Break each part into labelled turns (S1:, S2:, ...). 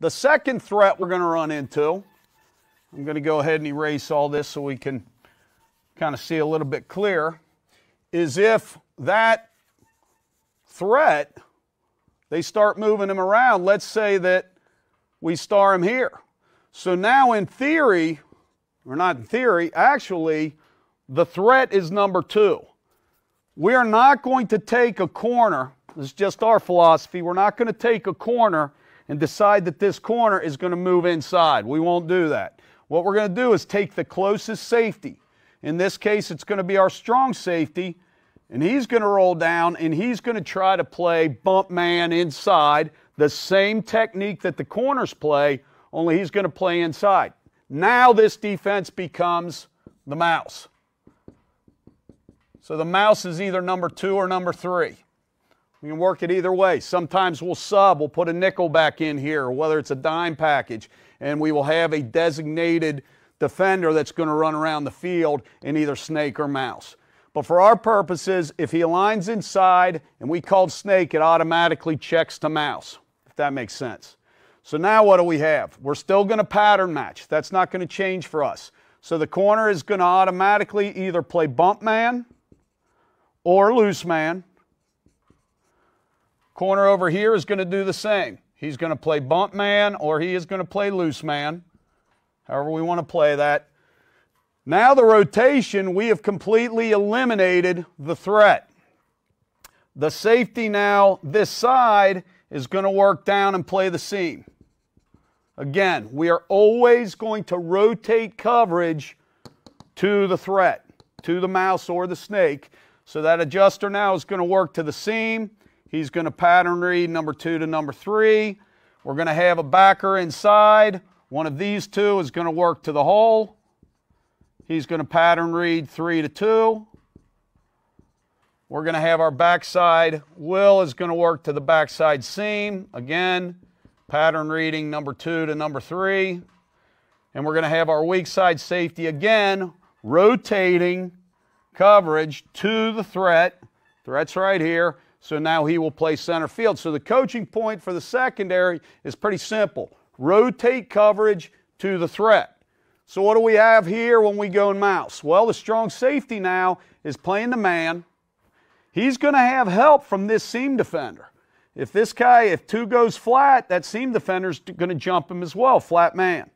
S1: The second threat we're going to run into, I'm going to go ahead and erase all this so we can kind of see a little bit clearer, is if that threat, they start moving him around. Let's say that we star him here. So now, in theory, or not in theory, actually, the threat is number two. We are not going to take a corner. This is just our philosophy. We're not going to take a corner and decide that this corner is going to move inside. We won't do that. What we're going to do is take the closest safety. In this case, it's going to be our strong safety, and he's going to roll down and he's going to try to play bump man inside, the same technique that the corners play, only he's going to play inside. Now this defense becomes the mouse. So the mouse is either number two or number three. We can work it either way. Sometimes we'll sub, we'll put a nickel back in here, whether it's a dime package, and we will have a designated defender that's going to run around the field in either snake or mouse. But for our purposes, if he aligns inside and we called snake, it automatically checks to mouse, if that makes sense. So now what do we have? We're still going to pattern match. That's not going to change for us. So the corner is going to automatically either play bump man or loose man. Corner over here is going to do the same. He's going to play bump man or he is going to play loose man, however we want to play that. Now, the rotation, we have completely eliminated the threat. The safety now, this side, is going to work down and play the seam. Again, we are always going to rotate coverage to the threat, to the mouse or the snake. So that adjuster now is going to work to the seam. He's going to pattern read number two to number three. We're going to have a backer inside. One of these two is going to work to the hole. He's going to pattern read three to two. We're going to have our backside. Will is going to work to the backside seam. Again, pattern reading number two to number three. And we're going to have our weak side safety again, rotating coverage to the threat. Threat's right here. So now he will play center field. So the coaching point for the secondary is pretty simple. Rotate coverage to the threat. So what do we have here when we go in mouse? Well, the strong safety now is playing the man. He's going to have help from this seam defender. If this guy, if two goes flat, that seam defender's going to jump him as well, flat man.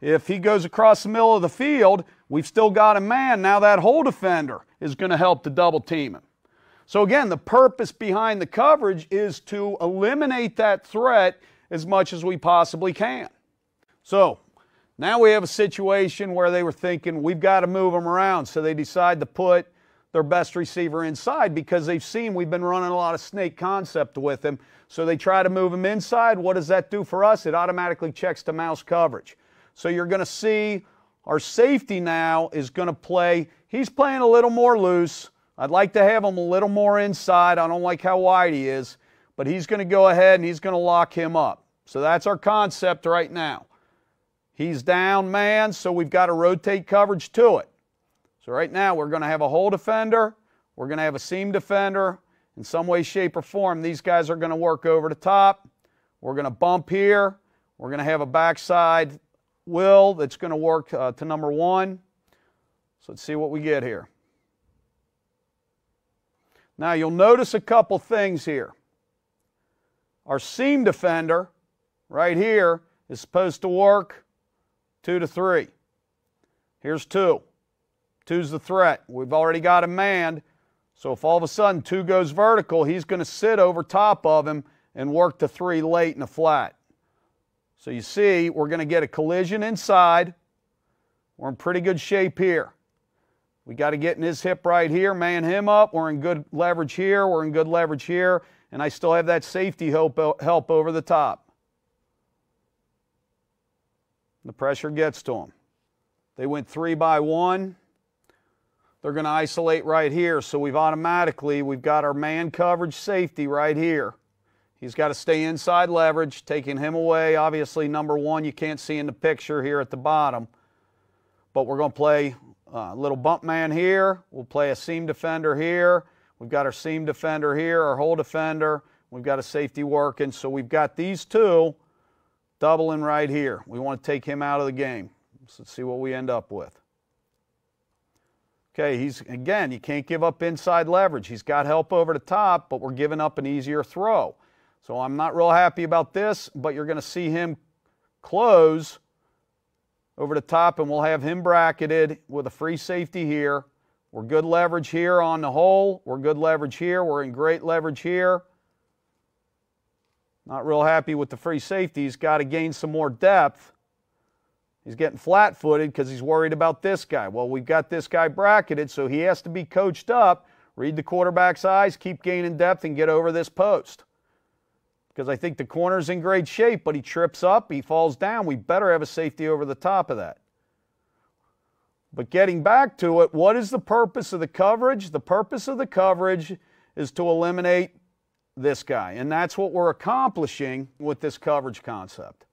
S1: If he goes across the middle of the field, we've still got a man. Now that hole defender is going to help to double team him. So again, the purpose behind the coverage is to eliminate that threat as much as we possibly can. So now we have a situation where they were thinking we've got to move them around, so they decide to put their best receiver inside because they've seen we've been running a lot of snake concept with him. So they try to move him inside. What does that do for us? It automatically checks to mouse coverage. So you're going to see our safety now is going to play. He's playing a little more loose. I'd like to have him a little more inside. I don't like how wide he is, but he's going to go ahead and he's going to lock him up. So that's our concept right now. He's down man, so we've got to rotate coverage to it. So right now we're going to have a hole defender, we're going to have a seam defender. In some way, shape, or form, these guys are going to work over the top. We're going to bump here. We're going to have a backside will that's going to work uh, to number one. So let's see what we get here. Now you'll notice a couple things here. Our seam defender right here is supposed to work two to three. Here's two. Two's the threat. We've already got him manned. So if all of a sudden two goes vertical, he's going to sit over top of him and work to three late in the flat. So you see, we're going to get a collision inside. We're in pretty good shape here. We got to get in his hip right here, man him up. We're in good leverage here. We're in good leverage here. And I still have that safety help, help over the top. The pressure gets to him. They went three by one. They're going to isolate right here. So we've automatically, we've got our man coverage safety right here. He's got to stay inside leverage, taking him away. Obviously, number one, you can't see in the picture here at the bottom. But we're going to play a little bump man here. We'll play a seam defender here. We've got our seam defender here, our hole defender. We've got a safety working. So we've got these two doubling right here. We want to take him out of the game. Let's see what we end up with. Okay, he's again, you can't give up inside leverage. He's got help over the top, but we're giving up an easier throw. So I'm not real happy about this, but you're going to see him close over the top, and we'll have him bracketed with a free safety here. We're good leverage here on the hole. We're good leverage here. We're in great leverage here. Not real happy with the free safety. He's got to gain some more depth. He's getting flat footed because he's worried about this guy. Well, we've got this guy bracketed, so he has to be coached up, read the quarterback's eyes, keep gaining depth, and get over this post. Because I think the corner's in great shape, but he trips up, he falls down. We better have a safety over the top of that. But getting back to it, what is the purpose of the coverage? The purpose of the coverage is to eliminate this guy. And that's what we're accomplishing with this coverage concept.